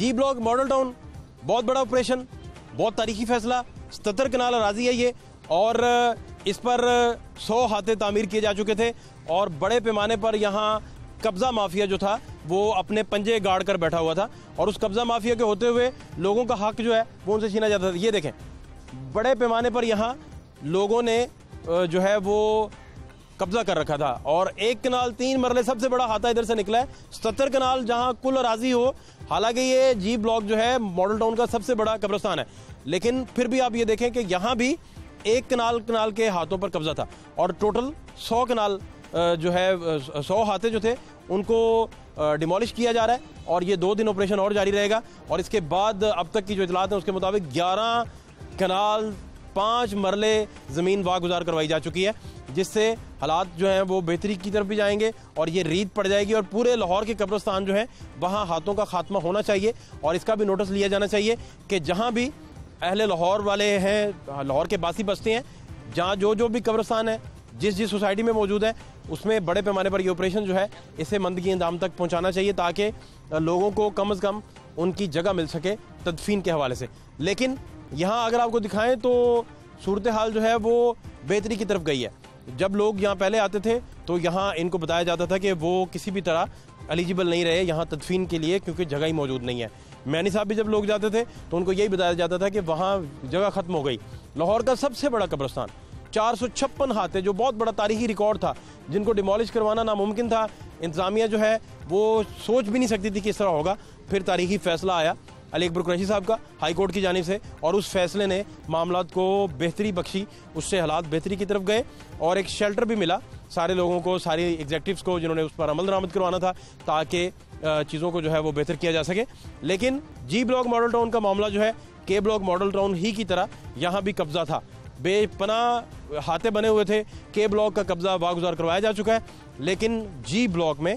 جی block, model town, بہت بڑا operation بہت تاریخی فیصلہ، ستر کنال اراضی ہے یہ، اور اس پر سو ہاتھے تعمیر کیے جا چکے تھے، اور بڑے پیمانے پر یہاں قبضہ مافیا جو تھا، وہ اپنے پنجے گاڑ کر بیٹھا ہوا تھا، اور اس قبضہ مافیا کے ہوتے ہوئے لوگوں کا حق جو ہے، وہ ان سے چھینا جاتا تھا۔ یہ دیکھیں، بڑے پیمانے پر یہاں لوگوں نے، جو ہے، وہ قبضہ کر رکھا تھا اور ایک کنال تین مرلے سب سے بڑا ہاتھا ادھر سے نکلا ہے۔ ستر کنال جہاں کل راضی ہو، حالانکہ یہ جی بلاک جو ہے ماڈل ٹاؤن کا سب سے بڑا قبرستان ہے۔ لیکن پھر بھی آپ یہ دیکھیں کہ یہاں بھی ایک کنال کنال کے ہاتھوں پر قبضہ تھا اور ٹوٹل سو کنال جو ہے سو ہاتھے جو تھے، ان کو ڈیمولش کیا جا رہا ہے اور یہ دو دن آپریشن اور جاری رہے گا۔ اور اس کے بعد اب تک کی جو اطلاعات ہیں، اس کے مطابق گیارہ کنال پانچ مرلے زمین واگزار کروائی جا چکی ہے، جس سے حالات جو ہیں وہ بہتری کی طرف بھی جائیں گے اور یہ ریت پڑ جائے گی اور پورے لاہور کے قبرستان جو ہیں وہاں ہاتھوں کا خاتمہ ہونا چاہیے اور اس کا بھی نوٹس لیا جانا چاہیے کہ جہاں بھی اہل لاہور والے ہیں، لاہور کے باسی بستے ہیں، جہاں جو جو بھی قبرستان ہے جس جس سوسائٹی میں موجود ہے اس میں بڑے پیمانے پر یہ آپریشن جو ہے اسے مندگی اندام تک پہنچانا چاہیے تاکہ لوگوں کو کم از کم ان کی جگہ مل سکے تدفین کے حوالے سے۔ لیکن یہاں اگر آپ کو دکھائیں تو صورتحال جو ہے وہ بہتری کی طرف گئی ہے۔ جب لوگ یہاں پہلے آتے تھے تو یہاں ان کو بتایا جاتا تھا کہ وہ کسی بھی طرح ایلیجیبل نہیں رہے، یہاں تدفین کے لیے کیونکہ جگہ ہی موجود نہیں ہے۔ مینی صاحب بھی جب لوگ جاتے تھے تو ان کو یہی بتایا جاتا تھا کہ وہاں جگہ ختم ہو گئی۔ لاہور کا سب سے بڑا قبرستان، چار سو چھپن ہاتھے، جو بہت بڑا تاریخی ریکارڈ تھا، جن کو ڈیمالش کروانا ناممکن تھا، انتظامیہ جو ہے وہ سوچ بھی نہیں سکتی تھی کہ اس طرح ہوگا۔ پھر تاریخی فیصلہ آیا۔ علی اکبر قریشی صاحب کا ہائی کورٹ کی جانب سے اور اس فیصلے نے معاملات کو بہتری بخشی، اس سے حالات بہتری کی طرف گئے اور ایک شیلٹر بھی ملا سارے لوگوں کو، ساری ایگزیکٹوز کو جنہوں نے اس پر عمل درآمد کروانا تھا تاکہ چیزوں کو جو ہے وہ بہتر کیا جا سکے۔ لیکن جی بلاک ماڈل ٹاؤن کا معاملہ جو ہے، کے بلاک ماڈل ٹاؤن ہی کی طرح یہاں بھی قبضہ تھا۔ بے پناہ ہاتھے بنے ہوئے تھے۔ کے بلاک کا قبضہ واگزار کروایا جا چکا ہے۔ لیکن جی بلاک میں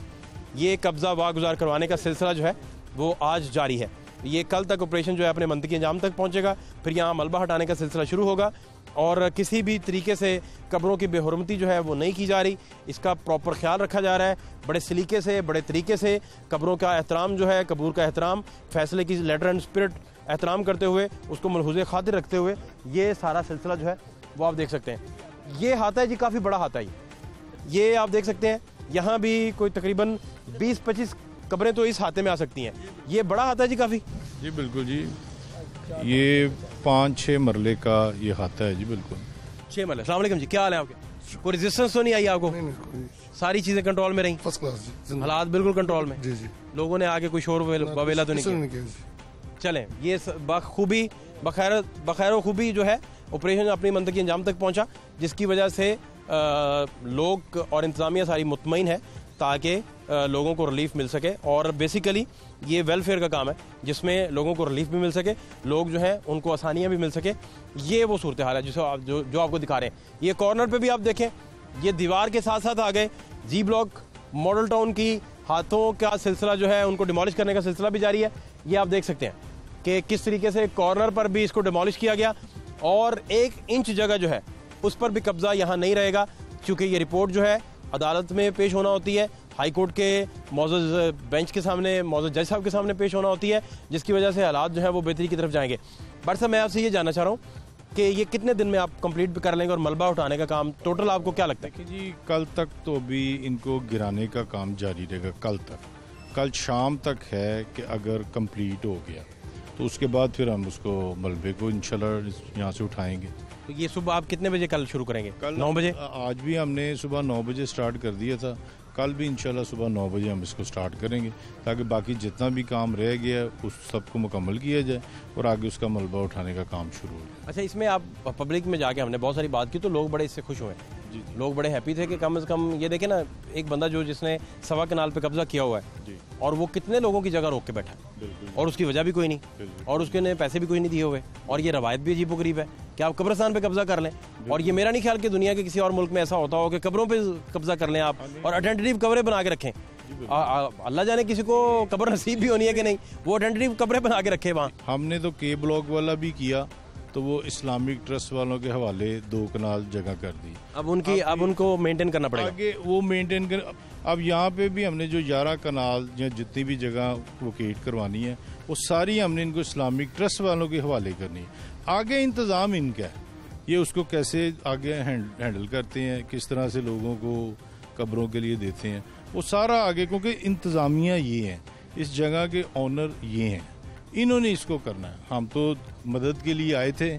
یہ قبضہ واگزار کروانے کا سلسلہ جو ہے، وہ آج جاری ہے۔ یہ کل تک آپریشن جو ہے اپنے منطقی انجام تک پہنچے گا، پھر یہاں ملبہ ہٹانے کا سلسلہ شروع ہوگا اور کسی بھی طریقے سے قبروں کی بے حرمتی جو ہے وہ نہیں کی جا رہی۔ اس کا پراپر خیال رکھا جا رہا ہے۔ بڑے سلیقے سے، بڑے طریقے سے قبروں کا احترام جو ہے، قبور کا احترام، فیصلے کی لیٹر اینڈ اسپرٹ احترام کرتے ہوئے، اس کو ملحوظ خاطر رکھتے ہوئے یہ سارا سلسلہ جو ہے وہ آپ دیکھ سکتے ہیں۔ یہ ہاتھ ہے جی کافی بڑا ہاتھ ہے یہ آپ دیکھ سکتے ہیں، یہاں بھی کوئی تقریباً بیس پچیس قبریں تو اس ہاتھے میں آ سکتی ہیں۔ یہ بڑا ہاتھ ہے جی کافی؟ جی بالکل جی۔ یہ پانچ چھ مرلے کا یہ ہاتھا ہے جی بالکل۔ چھ مرلے۔ السلام علیکم جی کیا حال ہے آپ کے؟ کوئی ریزسٹنس تو نہیں آئی آپ کو؟ ساری چیزیں کنٹرول میں رہیں۔ جی۔ حالات بالکل کنٹرول میں۔ جی جی۔ لوگوں نے آگے کوئی شور وویلا تو نہیں کیا۔ چلیں یہ بخوبی بخیر بخیر و خوبی جو ہے آپریشن اپنی منطقی انجام تک پہنچا جس کی وجہ سے لوگ اور انتظامیہ ساری مطمئن ہے۔ تاکہ لوگوں کو ریلیف مل سکے اور بیسیکلی یہ ویلفیئر کا کام ہے، جس میں لوگوں کو ریلیف بھی مل سکے، لوگ جو ہیں، ان کو آسانیاں بھی مل سکے۔ یہ وہ صورتحال ہے، جسے آپ جو آپ کو دکھا رہے ہیں۔ یہ کارنر پہ بھی آپ دیکھیں، یہ دیوار کے ساتھ ساتھ آ گئے جی بلاک ماڈل ٹاؤن کی ہاتھوں کا سلسلہ جو ہے، ان کو ڈیمالش کرنے کا سلسلہ بھی جاری ہے۔ یہ آپ دیکھ سکتے ہیں کہ کس طریقے سے کارنر پر بھی اس کو ڈیمالش کیا گیا اور ایک انچ جگہ جو ہے، اس پر بھی قبضہ یہاں نہیں رہے گا کیونکہ یہ رپورٹ جو ہے عدالت میں پیش ہونا ہوتی ہے۔ ہائی کورٹ کے موزز بینچ کے سامنے موزز جج صاحب کے سامنے پیش ہونا ہوتی ہے، جس کی وجہ سے حالات جو ہے وہ بہتری کی طرف جائیں گے۔ بٹ صاحب، میں آپ سے یہ جاننا چاہ رہا ہوں کہ یہ کتنے دن میں آپ کمپلیٹ بھی کر لیں گے اور ملبہ اٹھانے کا کام ٹوٹل آپ کو کیا لگتا ہے؟ جی کل تک تو بھی ان کو گرانے کا کام جاری رہے گا۔ کل تک۔ کل شام تک ہے کہ اگر کمپلیٹ ہو گیا تو اس کے بعد پھر ہم اس کو ملبے کو انشاءاللہ یہاں سے اٹھائیں گے۔ تو یہ صبح آپ کتنے بجے کل شروع کریں گے؟ کل نو بجے؟ آج بھی ہم نے صبح نو بجے سٹارٹ کر دیا تھا۔ کل بھی انشاءاللہ صبح نو بجے ہم اس کو سٹارٹ کریں گے تاکہ باقی جتنا بھی کام رہ گیا اس سب کو مکمل کیا جائے اور آگے اس کا ملبہ اٹھانے کا کام شروع ہو جائے۔ اچھا اس میں آپ پبلک میں جا کے ہم نے بہت ساری بات کی تو لوگ بڑے اس سے خوش ہوئے۔ جی لوگ بڑے ہیپی تھے کہ کم از کم یہ دیکھیں نا ایک بندہ جو جس نے سوا کنال پہ قبضہ کیا ہوا ہے جی۔ اور وہ کتنے لوگوں کی جگہ روک کے بیٹھا ہے۔ اور اس کی وجہ بھی کوئی نہیں۔ اور اس کے نے پیسے بھی کوئی نہیں دیے ہوئے۔ اور یہ روایت بھی عجیب و غریب ہے کہ آپ قبرستان پہ قبضہ کر لیں۔ اور یہ میرا نہیں خیال کہ دنیا کے کسی اور ملک میں ایسا ہوتا ہو کہ قبروں پہ قبضہ کر لیں آپ اور اٹینٹیو قبریں بنا کے رکھیں۔ جی، اللہ جانے کسی کو قبر نصیب بھی ہونی ہے کہ نہیں۔ وہ اٹینٹیو قبریں بنا کے رکھے وہاں۔ ہم نے تو کے بلاک والا بھی کیا۔ تو وہ اسلامک ٹرسٹ والوں کے حوالے دو کنال جگہ کر دی۔ اب ان کی اب ان کو مینٹین کرنا پڑے گا۔ آگے وہ مینٹین کر اب یہاں پہ بھی ہم نے جو گیارہ کنال یا جتنی بھی جگہ ووکیٹ کروانی ہے وہ ساری ہم نے ان کو اسلامک ٹرسٹ والوں کے حوالے کرنی ہے۔ آگے انتظام ان کا ہے۔ یہ اس کو کیسے آگے ہینڈل کرتے ہیں کس طرح سے لوگوں کو قبروں کے لیے دیتے ہیں وہ سارا آگے کیونکہ انتظامیہ یہ ہیں اس جگہ کے آنر یہ ہیں۔ انہوں نے اس کو کرنا ہے۔ ہم تو مدد کے لیے آئے تھے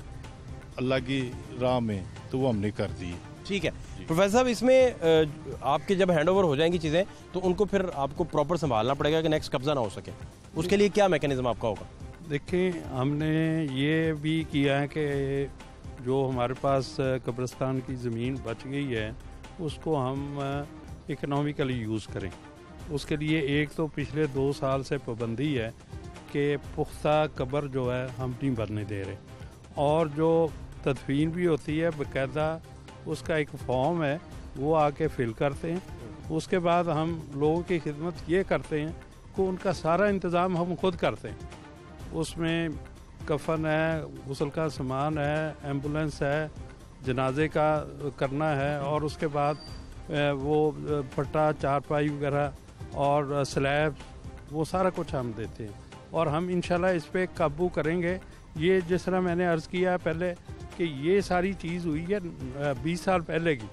اللہ کی راہ میں تو وہ ہم نے کر دی۔ ٹھیک ہے۔ پروفیسر صاحب اس میں آپ کے جب ہینڈ اوور ہو جائیں گی چیزیں تو ان کو پھر آپ کو پراپر سنبھالنا پڑے گا کہ نیکسٹ قبضہ نہ ہو سکے۔ اس کے لیے کیا میکینزم آپ کا ہوگا؟ دیکھیں ہم نے یہ بھی کیا ہے کہ جو ہمارے پاس قبرستان کی زمین بچ گئی ہے اس کو ہم اکنامیکلی یوز کریں۔ اس کے لیے ایک تو پچھلے دو سال سے پابندی ہے۔ کہ پختہ قبر جو ہے ہم نہیں بھرنے دے رہے اور جو تدفین بھی ہوتی ہے، باقاعدہ اس کا ایک فارم ہے، وہ آ کے فل کرتے ہیں۔ اس کے بعد ہم لوگوں کی خدمت یہ کرتے ہیں کہ ان کا سارا انتظام ہم خود کرتے ہیں۔ اس میں کفن ہے، غسل کا سامان ہے، ایمبولینس ہے، جنازے کا کرنا ہے۔ اور اس کے بعد وہ پٹا چارپائی وغیرہ اور سلیب وہ سارا کچھ ہم دیتے ہیں۔ اور ہم انشاءاللہ اس پہ قابو کریں گے۔ یہ جس طرح میں نے عرض کیا پہلے کہ یہ ساری چیز ہوئی ہے بیس سال پہلے کی،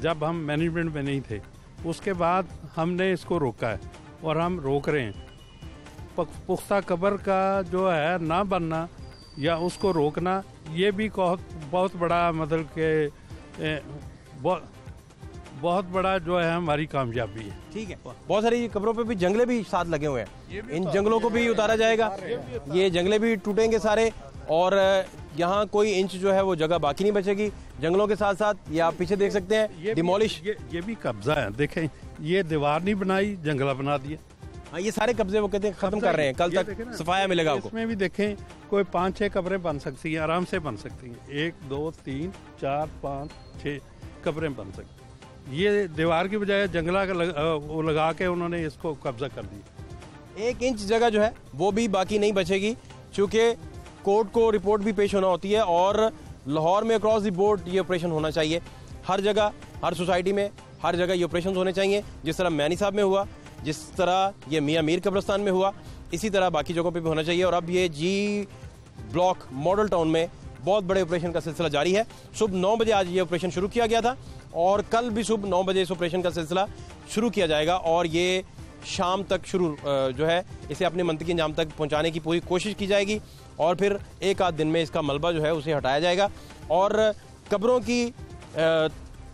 جب ہم مینجمنٹ میں نہیں تھے۔ اس کے بعد ہم نے اس کو روکا ہے اور ہم روک رہے ہیں۔ پختہ قبر کا جو ہے، نہ بننا یا اس کو روکنا، یہ بھی بہت بڑا مطلب کہ بہت بڑا جو ہے ہماری کامیابی ہے۔ ٹھیک ہے۔ بہت ساری قبروں پہ بھی جنگلے بھی ساتھ لگے ہوئے ہیں۔ ان جنگلوں کو بھی اتارا جائے گا۔ یہ جنگلے بھی ٹوٹیں گے سارے۔ اور یہاں کوئی انچ جو ہے وہ جگہ باقی نہیں بچے گی۔ جنگلوں کے ساتھ ساتھ یہ آپ پیچھے دیکھ سکتے ہیں۔ ڈیمولش یہ بھی قبضہ ہے۔ دیکھیں یہ دیوار نہیں بنائی جنگلہ بنا دیا۔ ہاں یہ سارے قبضے وہ کہتے ہیں ختم کر رہے ہیں۔ کل تک صفایا ملے گا اس میں بھی دیکھیں کوئی پانچ چھ قبریں بن سکتی ہیں آرام سے بن سکتی ہیں۔ ایک دو تین چار پانچ چھ قبریں بن سکتی یہ دیوار کی بجائے جنگلہ لگا کے انہوں نے اس کو قبضہ کر دی ایک انچ جگہ جو ہے، وہ بھی باقی نہیں بچے گی، چونکہ کورٹ کو رپورٹ بھی پیش ہونا ہوتی ہے اور لاہور میں اکراس دی بورڈ یہ آپریشن ہونا چاہیے۔ ہر جگہ، ہر سوسائٹی میں ہر جگہ یہ آپریشن ہونے چاہیے۔ جس طرح مینی صاحب میں ہوا، جس طرح یہ میاں میر قبرستان میں ہوا، اسی طرح باقی جگہوں پہ بھی ہونا چاہیے۔ اور اب یہ جی بلاک ماڈل ٹاؤن میں بہت بڑے آپریشن کا سلسلہ جاری ہے۔ صبح نو بجے آج یہ آپریشن شروع کیا گیا تھا۔ اور کل بھی صبح نو بجے اس آپریشن کا سلسلہ شروع کیا جائے گا اور یہ شام تک شروع جو ہے، اسے اپنے منطقی انجام تک پہنچانے کی پوری کوشش کی جائے گی اور پھر ایک آدھ دن میں اس کا ملبہ جو ہے اسے ہٹایا جائے گا اور قبروں کی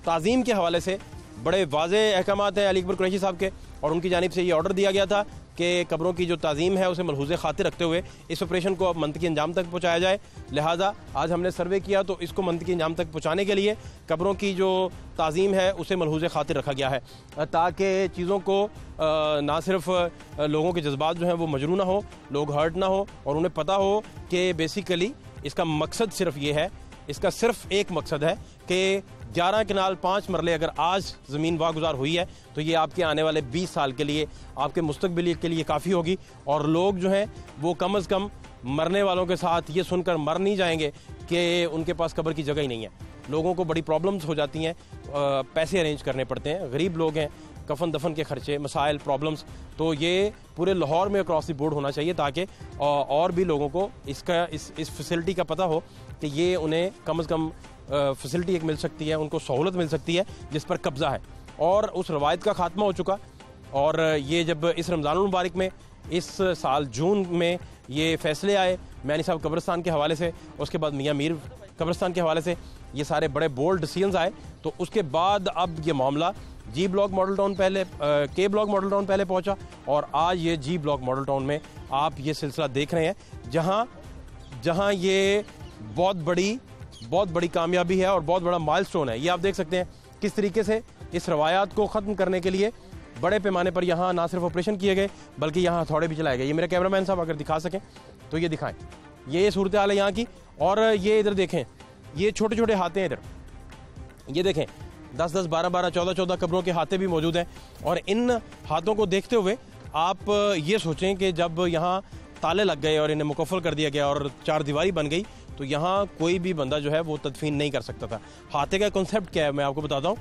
تعظیم کے حوالے سے بڑے واضح احکامات ہیں علی اکبر قریشی صاحب کے اور ان کی جانب سے یہ آرڈر دیا گیا تھا کہ قبروں کی جو تعظیم ہے اسے ملحوظ خاطر رکھتے ہوئے اس آپریشن کو اب منطقی انجام تک پہنچایا جائے۔ لہٰذا آج ہم نے سروے کیا تو اس کو منطقی انجام تک پہنچانے کے لیے قبروں کی جو تعظیم ہے اسے ملحوظ خاطر رکھا گیا ہے۔ تاکہ چیزوں کو نہ صرف لوگوں کے جذبات جو ہیں وہ مجرو نہ ہو لوگ ہرٹ نہ ہو اور انہیں پتہ ہو کہ بیسیکلی اس کا مقصد صرف یہ ہے، اس کا صرف ایک مقصد ہے کہ گیارہ کنال پانچ مرلے اگر آج زمین واگزار ہوئی ہے، تو یہ آپ کے آنے والے بیس سال کے لیے، آپ کے مستقبل کے لیے کافی ہوگی۔ اور لوگ جو ہیں، وہ کم از کم مرنے والوں کے ساتھ یہ سن کر مر نہیں جائیں گے کہ ان کے پاس قبر کی جگہ ہی نہیں ہے۔ لوگوں کو بڑی پرابلمز ہو جاتی ہیں پیسے ارینج کرنے پڑتے ہیں۔ غریب لوگ ہیں، کفن دفن کے خرچے، مسائل پرابلمز تو یہ پورے لاہور میں اکراس دی بورڈ ہونا چاہیے تاکہ اور بھی لوگوں کو اس کا، اس اس فیسلٹی کا پتہ ہو کہ یہ انہیں کم از کم فیسلٹی ایک مل سکتی ہے، ان کو سہولت مل سکتی ہے، جس پر قبضہ ہے۔ اور اس روایت کا خاتمہ ہو چکا۔ اور یہ جب اس رمضان المبارک میں، اس سال جون میں یہ فیصلے آئے مینی صاحب قبرستان کے حوالے سے، اس کے بعد میاں میر قبرستان کے حوالے سے یہ سارے بڑے بولڈ ڈسیزنز آئے۔ تو اس کے بعد اب یہ معاملہ جی بلاک ماڈل ٹاؤن پہلے کے بلاک ماڈل ٹاؤن پہلے پہنچا۔ اور آج یہ جی بلاک ماڈل ٹاؤن میں آپ یہ سلسلہ دیکھ رہے ہیں، جہاں جہاں یہ بہت بڑی بہت بڑی کامیابی ہے اور بہت بڑا مائل سٹون ہے۔ یہ آپ دیکھ سکتے ہیں کس طریقے سے اس روایات کو ختم کرنے کے لیے بڑے پیمانے پر یہاں نہ صرف آپریشن کیے گئے بلکہ یہاں ہتھوڑے بھی چلائے گئے۔ یہ میرے کیمرہ مین صاحب اگر دکھا سکیں تو یہ دکھائیں۔ یہ صورتحال ہے یہاں کی اور یہ ادھر دیکھیں۔ یہ چھوٹے چھوٹے ہاتھے ہیں ادھر۔ یہ دیکھیں۔ دس دس بارہ بارہ چودہ چودہ قبروں کے ہاتھے بھی موجود ہیں۔ اور ان ہاتھوں کو دیکھتے ہوئے آپ یہ سوچیں کہ جب یہاں تالے لگ گئے اور انہیں مکفل کر دیا گیا اور چار دیواری بن گئی تو یہاں کوئی بھی بندہ جو ہے وہ تدفین نہیں کر سکتا تھا۔ ہاتھے کا کنسیپٹ کیا ہے میں آپ کو بتاتا ہوں۔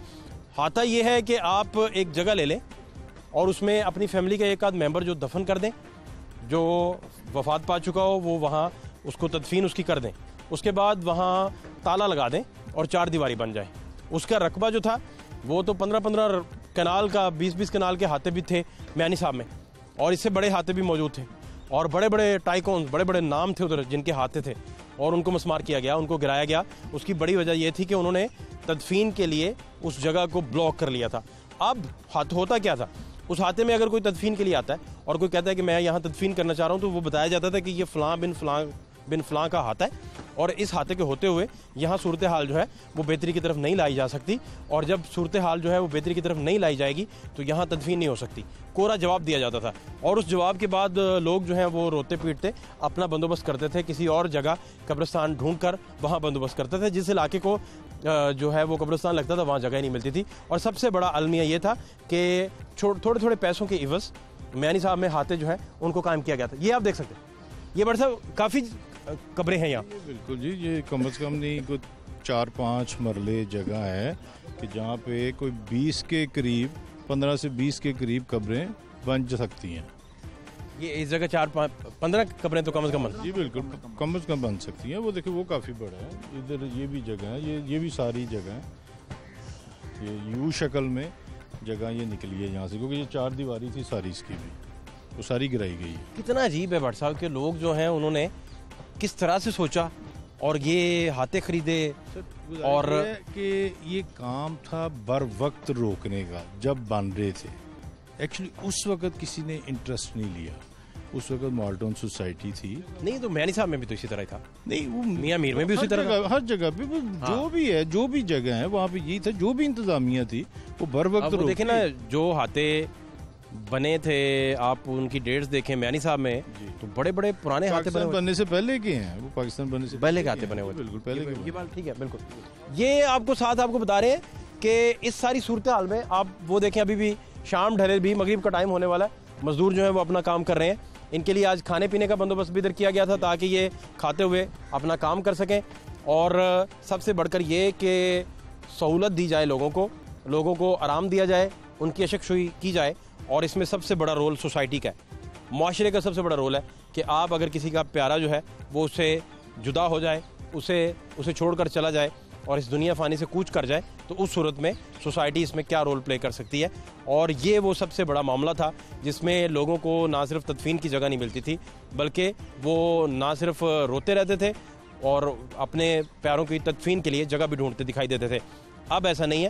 ہاتھا یہ ہے کہ آپ ایک جگہ لے لیں اور اس میں اپنی فیملی کا ایک آدھ ممبر جو دفن کر دیں، جو وفات پا چکا ہو، وہ وہاں اس کو تدفین اس کی کر دیں۔ اس کے بعد وہاں تالا لگا دیں اور چار دیواری بن جائے اس کا رقبہ جو تھا، وہ تو پندرہ پندرہ کنال کا، بیس بیس کنال کے ہاتھے بھی تھے، میانی صاحب میں۔ اور اس سے بڑے ہاتھے بھی موجود تھے۔ اور بڑے بڑے ٹائکون بڑے بڑے نام تھے ادھر جن کے ہاتھے تھے اور ان کو مسمار کیا گیا، ان کو گرایا گیا۔ اس کی بڑی وجہ یہ تھی کہ انہوں نے تدفین کے لیے اس جگہ کو بلاک کر لیا تھا۔ اب ہاتھ ہوتا کیا تھا؟ اس ہاتھے میں اگر کوئی تدفین کے لیے آتا ہے اور کوئی کہتا ہے کہ میں یہاں تدفین کرنا چاہ رہا ہوں تو وہ بتایا جاتا تھا کہ یہ فلاں بن فلاں بن فلاں کا ہاتھ ہے اور اس ہاتھے کے ہوتے ہوئے یہاں صورتحال جو ہے وہ بہتری کی طرف نہیں لائی جا سکتی اور جب صورتحال جو ہے وہ بہتری کی طرف نہیں لائی جائے گی تو یہاں تدفین نہیں ہو سکتی۔ کورا جواب دیا جاتا تھا اور اس جواب کے بعد لوگ جو ہیں وہ روتے پیٹتے اپنا بندوبست کرتے تھے کسی اور جگہ قبرستان ڈھونڈ کر وہاں بندوبست کرتے تھے، جس علاقے کو جو ہے وہ قبرستان لگتا تھا، وہاں جگہ ہی نہیں ملتی تھی۔ اور سب سے بڑا المیہ یہ تھا کہ تھوڑے تھوڑے پیسوں کے عوض میانی صاحب میں ہاتھے جو ہیں ان کو قائم کیا گیا تھا۔ یہ آپ دیکھ سکتے ہیں۔ یہ بڑا صاحب کافی قبریں ہیں یہاں؟ بالکل جی یہ کم از کم نہیں کوئی چار پانچ مرلے جگہ ہے کہ جہاں پہ کوئی بیس کے قریب پندرہ سے بیس کے قریب قبریں بن سکتی ہیں۔ یہ اس جگہ چار پندرہ قبریں تو کم از کم جی بالکل کم از کم بن سکتی ہیں۔ وہ دیکھیں وہ کافی بڑا ہے۔ ادھر یہ بھی جگہ ہے یہ یہ بھی ساری جگہ ہیں یہ یو شکل میں جگہ یہ نکلی ہے یہاں سے کیونکہ یہ چار دیواری تھی ساری اس کی بھی۔ وہ ساری گرائی گئی کتنا عجیب ہے بٹ صاحب کے لوگ جو ہیں انہوں نے کس طرح سے سوچا اور یہ ہاتھے خریدے اور کہ یہ کام تھا بر وقت روکنے کا جب بن رہے تھے۔ ایکچولی اس وقت کسی نے انٹرسٹ نہیں لیا۔ اس وقت مالٹون سوسائٹی تھی۔ نہیں تو مینی صاحب میں بھی تو اسی طرح تھا۔ نہیں وہ میاں میر میں بھی اسی طرح ہر جگہ پہ جو ہاں۔ بھی ہے جو بھی جگہ ہے وہاں پہ یہی تھا جو بھی انتظامیہ تھی وہ بر وقت دیکھیں نا جو ہاتھے بنے تھے آپ ان کی ڈیٹس دیکھیں میانی صاحب میں جی۔ تو بڑے بڑے پرانے ہاتھے بنے بننے سے پہلے کے ہیں وہ پاکستان بننے سے پہلے کے ہاتھے بنے ہوئے بالکل پہلے کے یہ بات ٹھیک ہے بالکل۔ یہ آپ کو ساتھ آپ کو بتا رہے ہیں کہ اس ساری صورتحال میں آپ وہ دیکھیں ابھی بھی شام ڈھلے بھی مغرب کا ٹائم ہونے والا ہے۔ مزدور جو ہیں وہ اپنا کام کر رہے ہیں۔ ان کے لیے آج کھانے پینے کا بندوبست بھی ادھر کیا گیا تھا تاکہ یہ کھاتے ہوئے اپنا کام کر سکیں۔ اور سب سے بڑھ کر یہ کہ سہولت دی جائے لوگوں کو لوگوں کو آرام دیا جائے ان کی اشک شوئی کی جائے۔ اور اس میں سب سے بڑا رول سوسائٹی کا ہے۔ معاشرے کا سب سے بڑا رول ہے کہ آپ اگر کسی کا پیارا جو ہے، وہ اس سے جدا ہو جائے، اسے اسے چھوڑ کر چلا جائے اور اس دنیا فانی سے کوچ کر جائے، تو اس صورت میں سوسائٹی اس میں کیا رول پلے کر سکتی ہے؟ اور یہ وہ سب سے بڑا معاملہ تھا جس میں لوگوں کو نہ صرف تدفین کی جگہ نہیں ملتی تھی، بلکہ وہ نہ صرف روتے رہتے تھے اور اپنے پیاروں کی تدفین کے لیے جگہ بھی ڈھونڈتے دکھائی دیتے تھے۔ اب ایسا نہیں ہے۔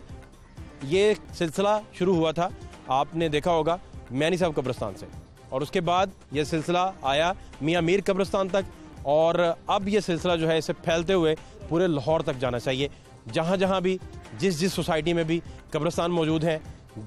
یہ سلسلہ شروع ہوا تھا۔ آپ نے دیکھا ہوگا میانی صاحب قبرستان سے۔ اور اس کے بعد یہ سلسلہ آیا میاں میر قبرستان تک۔ اور اب یہ سلسلہ جو ہے اسے پھیلتے ہوئے پورے لاہور تک جانا چاہیے۔ جہاں جہاں بھی جس جس سوسائٹی میں بھی قبرستان موجود ہیں،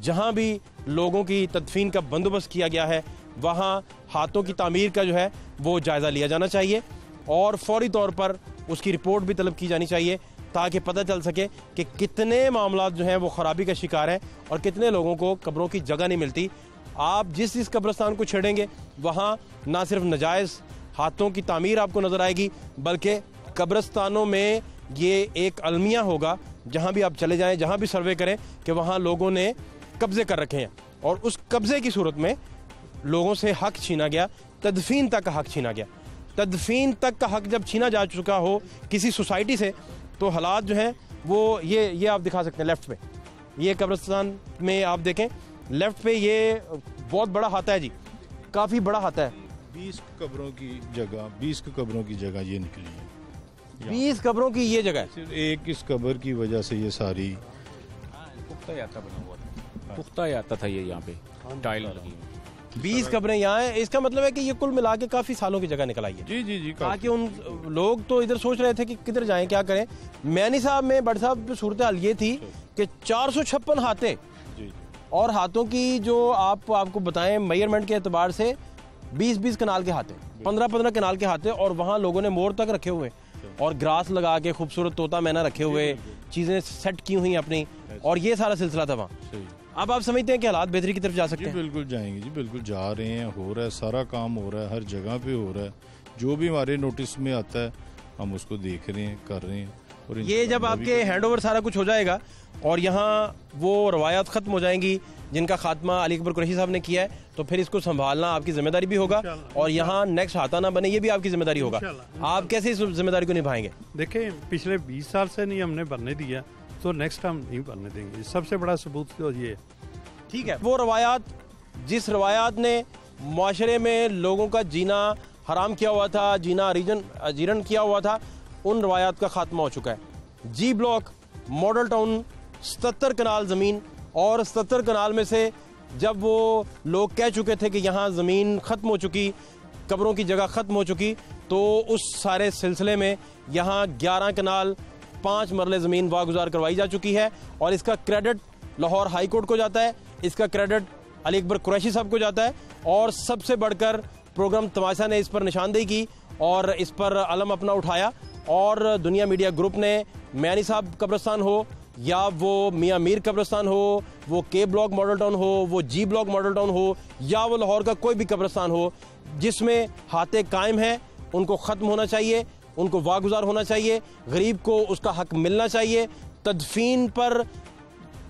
جہاں بھی لوگوں کی تدفین کا بندوبست کیا گیا ہے، وہاں ہاتھوں کی تعمیر کا جو ہے وہ جائزہ لیا جانا چاہیے۔ اور فوری طور پر اس کی رپورٹ بھی طلب کی جانی چاہیے۔ تاکہ پتہ چل سکے کہ کتنے معاملات جو ہیں وہ خرابی کا شکار ہیں اور کتنے لوگوں کو قبروں کی جگہ نہیں ملتی۔ آپ جس جس قبرستان کو چھیڑیں گے، وہاں نہ صرف نجائز ہاتھوں کی تعمیر آپ کو نظر آئے گی، بلکہ قبرستانوں میں یہ ایک المیہ ہوگا۔ جہاں بھی آپ چلے جائیں، جہاں بھی سروے کریں کہ وہاں لوگوں نے قبضے کر رکھے ہیں۔ اور اس قبضے کی صورت میں لوگوں سے حق چھینا گیا، تدفین تک کا حق چھینا گیا۔ تدفین تک کا حق جب چھینا جا چکا ہو کسی سوسائٹی سے تو حالات جو ہیں وہ یہ یہ آپ دکھا سکتے ہیں لیفٹ پہ یہ قبرستان میں آپ دیکھیں۔ لیفٹ پہ یہ بہت بڑا ہاتھا ہے جی۔ کافی بڑا ہاتھا ہے۔ بیس قبروں کی جگہ بیس قبروں کی جگہ یہ نکلی ہے۔ بیس قبروں کی یہ جگہ ہے۔ صرف ایک اس قبر کی وجہ سے یہ ساری پختہ آتا بنا ہوا تھا۔ پختہ آتا تھا یہ یہاں پہ۔ ٹائل لگی بیس قبریں یہاں ہیں۔ اس کا مطلب ہے کہ یہ کل ملا کے کافی سالوں کی جگہ نکل آئی ہے۔ جی جی جی تاکہ ان لوگ تو ادھر سوچ رہے تھے کہ کدھر جائیں کیا کریں۔ مینی صاحب میں بٹ صاحب صورتحال یہ تھی کہ چار سو چھپن ہاتھے جی۔ اور ہاتھوں کی جو آپ آپ کو بتائیں میئرمنٹ کے اعتبار سے بیس بیس کنال کے ہاتھے پندرہ پندرہ کنال کے ہاتھے اور وہاں لوگوں نے مور تک رکھے ہوئے۔ اور گراس لگا کے خوبصورت طوطا مینا رکھے ہوئے چیزیں سیٹ کی ہوئی اپنی۔ اور یہ سارا سلسلہ تھا وہاں۔ اب آپ سمجھتے ہیں کہ حالات بہتری کی طرف جا جی سکتے ہیں۔ بالکل جائیں گے جی بالکل جا رہے ہیں ہو رہا ہے سارا کام ہو رہا ہے ہر جگہ پہ ہو رہا ہے۔ جو بھی ہمارے نوٹس میں آتا ہے ہم اس کو دیکھ رہے ہیں کر رہے ہیں اور یہ جب آپ کے ہینڈ اوور سارا کچھ ہو جائے گا اور یہاں وہ روایات ختم ہو جائیں گی جن کا خاتمہ علی اکبر قریشی صاحب نے کیا ہے تو پھر اس کو سنبھالنا آپ کی ذمہ داری بھی ہوگا اور یہاں نیکسٹ ہاتھا نہ بنے یہ بھی آپ کی ذمہ داری ہوگا۔ آپ کیسے اس ذمہ داری کو نبھائیں گے؟ دیکھیں پچھلے بیس سال سے نہیں ہم نے بننے دیا۔ تو نیکسٹ ہم نہیں بننے دیں گے۔ سب سے بڑا ثبوت تو یہ ہے۔ ٹھیک ہے، وہ روایات، جس روایات نے معاشرے میں لوگوں کا جینا حرام کیا ہوا تھا، جینا ریجن اجیرن کیا ہوا تھا، ان روایات کا خاتمہ ہو چکا ہے۔ جی بلاک، ماڈل ٹاؤن ستر کنال زمین، اور ستر کنال میں سے جب وہ لوگ کہہ چکے تھے کہ یہاں زمین ختم ہو چکی، قبروں کی جگہ ختم ہو چکی، تو اس سارے سلسلے میں یہاں گیارہ کنال پانچ مرلے زمین واگزار کروائی جا چکی ہے اور اس کا کریڈٹ لاہور ہائی کورٹ کو جاتا ہے، اس کا کریڈٹ علی اکبر قریشی صاحب کو جاتا ہے اور سب سے بڑھ کر پروگرام تماشا نے اس پر نشاندہی کی اور اس پر علم اپنا اٹھایا اور دنیا میڈیا گروپ نے میانی صاحب قبرستان ہو یا وہ میاں میر قبرستان ہو، وہ کے بلاک ماڈل ٹاؤن ہو، وہ جی بلاک ماڈل ٹاؤن ہو یا وہ لاہور کا کوئی بھی قبرستان ہو، جس میں ہاتھیں قائم ہیں، ان کو ختم ہونا چاہیے ان کو واگزار ہونا چاہیے، غریب کو اس کا حق ملنا چاہیے۔ تدفین پر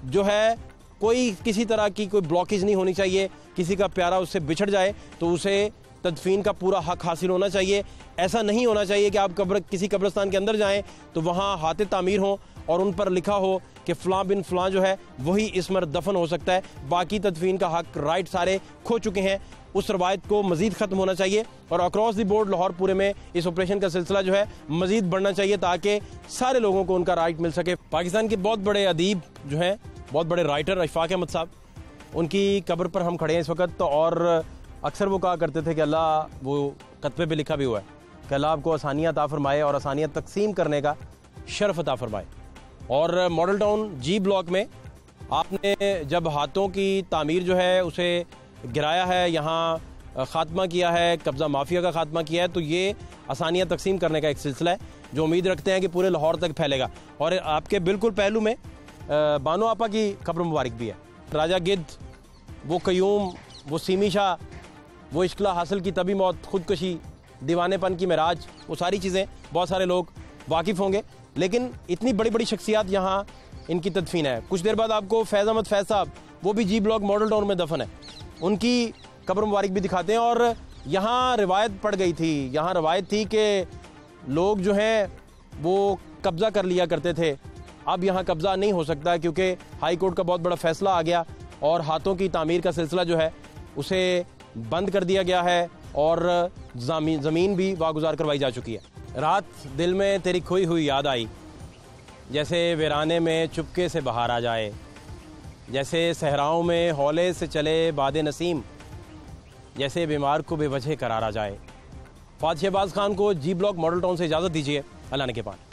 جو ہے کوئی کسی طرح کی کوئی بلاکیج نہیں ہونی چاہیے۔ کسی کا پیارا اس سے بچھڑ جائے تو اسے تدفین کا پورا حق حاصل ہونا چاہیے۔ ایسا نہیں ہونا چاہیے کہ آپ قبر، کسی قبرستان کے اندر جائیں تو وہاں ہاتھ تعمیر ہوں اور ان پر لکھا ہو کہ فلاں بن فلاں جو ہے وہی اس مر دفن ہو سکتا ہے۔ باقی تدفین کا حق رائٹ سارے کھو چکے ہیں۔ اس روایت کو مزید ختم ہونا چاہیے اور اکراس دی بورڈ لاہور پورے میں اس آپریشن کا سلسلہ جو ہے مزید بڑھنا چاہیے تاکہ سارے لوگوں کو ان کا رائٹ مل سکے۔ پاکستان کے بہت بڑے ادیب جو ہیں، بہت بڑے رائٹر اشفاق احمد صاحب، ان کی قبر پر ہم کھڑے ہیں اس وقت اور اکثر وہ کہا کرتے تھے کہ اللہ وہ کتبے پہ لکھا بھی ہوا ہے کہ اللہ آپ کو آسانیاں عطا فرمائے اور آسانیاں تقسیم کرنے کا شرف عطا فرمائے۔ اور ماڈل ٹاؤن جی بلاک میں آپ نے جب ہاتھوں کی تعمیر جو ہے اسے گرایا ہے، یہاں خاتمہ کیا ہے، قبضہ مافیا کا خاتمہ کیا ہے، تو یہ آسانیاں تقسیم کرنے کا ایک سلسلہ ہے، جو امید رکھتے ہیں کہ پورے لاہور تک پھیلے گا۔ اور آپ کے بالکل پہلو میں بانو آپا کی قبر مبارک بھی ہے۔ راجہ گدھ، وہ قیوم، وہ سیمی شاہ، وہ اشکلا حاصل کی طبی موت، خودکشی، دیوانے پن کی معراج، وہ ساری چیزیں بہت سارے لوگ واقف ہوں گے۔ لیکن اتنی بڑی بڑی شخصیات یہاں ان کی تدفین ہے۔ کچھ دیر بعد آپ کو فیض احمد فیض صاحب، وہ بھی جی بلاک ماڈل ٹاؤن میں دفن ہے۔ ان کی قبر مبارک بھی دکھاتے ہیں اور یہاں روایت پڑ گئی تھی، یہاں روایت تھی کہ لوگ جو ہیں وہ قبضہ کر لیا کرتے تھے۔ اب یہاں قبضہ نہیں ہو سکتا کیونکہ ہائی کورٹ کا بہت بڑا فیصلہ آ گیا اور ہاتھوں کی تعمیر کا سلسلہ جو ہے، اسے بند کر دیا گیا ہے اور زمین بھی واگزار کروائی جا چکی ہے۔ رات دل میں تیری کھوئی ہوئی یاد آئی، جیسے ویرانے میں چپکے سے باہر آ جائے۔ جیسے صحراؤں میں ہولے سے چلے باد نسیم، جیسے بیمار کو بے وجہ قرارا جائے۔ فاتح باز خان کو جی بلاک ماڈل ٹاؤن سے اجازت دیجیے اللہ نے کے پاس۔